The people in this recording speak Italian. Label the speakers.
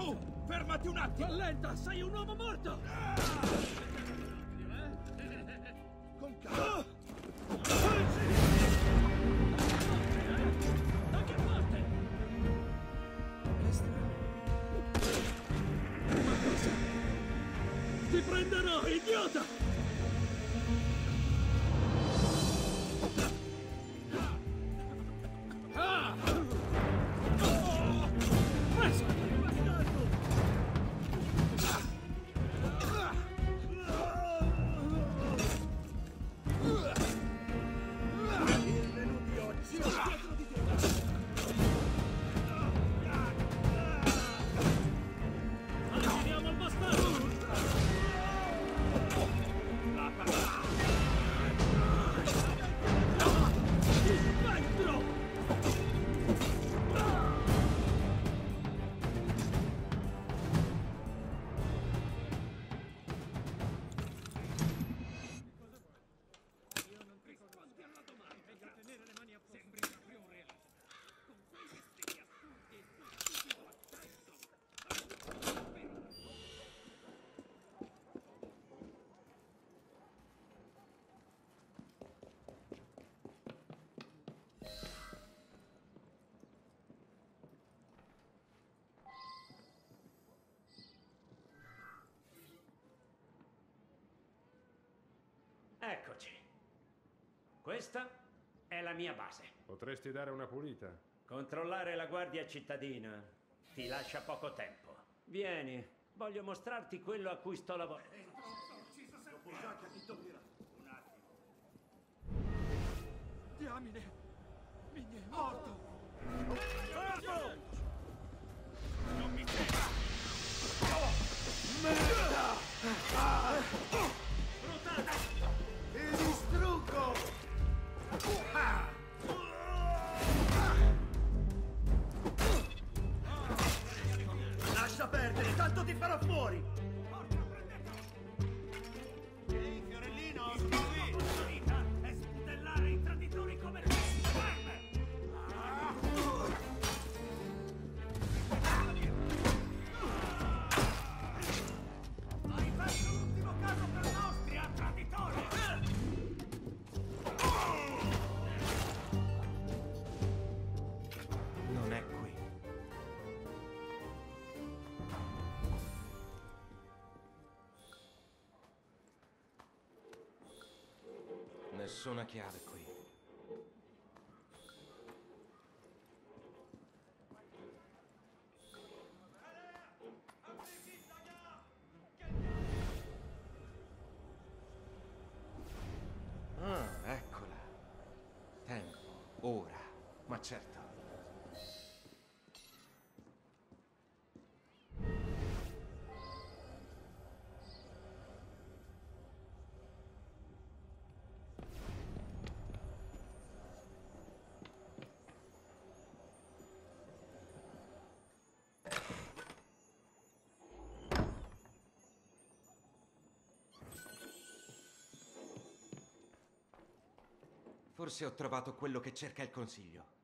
Speaker 1: Tu, fermati un attimo!
Speaker 2: Lenta, sei un uomo morto!
Speaker 1: Con calma!
Speaker 2: Ti prenderò, idiota!
Speaker 3: Questa è la mia base.
Speaker 4: Potresti dare una pulita?
Speaker 3: Controllare la guardia cittadina ti lascia poco tempo. Vieni, voglio mostrarti quello a cui sto lavorando.
Speaker 1: Diamine! Migni è morto! Farò fuori! Ehi, Fiorellino, qui!
Speaker 2: È sputellare i traditori come te!
Speaker 1: Hai perso l'ultimo caso per l'Austria, traditore!
Speaker 5: Non è Nessuna chiave qui. Ah, eccola. Tempo, ora. Ma certo. Forse ho trovato quello che cerca il consiglio.